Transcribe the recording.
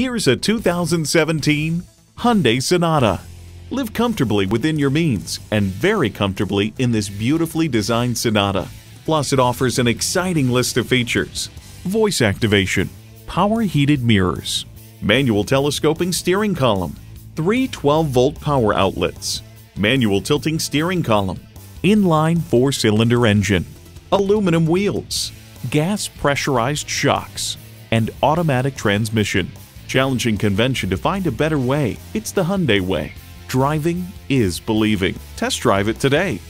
Here's a 2017 Hyundai Sonata. Live comfortably within your means and very comfortably in this beautifully designed Sonata. Plus, it offers an exciting list of features. Voice activation, power heated mirrors, manual telescoping steering column, three 12-volt power outlets, manual tilting steering column, inline four-cylinder engine, aluminum wheels, gas pressurized shocks, and automatic transmission. Challenging convention to find a better way. It's the Hyundai way. Driving is believing. Test drive it today.